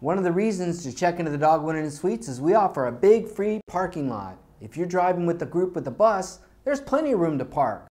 One of the reasons to check into the Dogwood Inn Suites is we offer a big free parking lot. If you're driving with the group with a bus, there's plenty of room to park.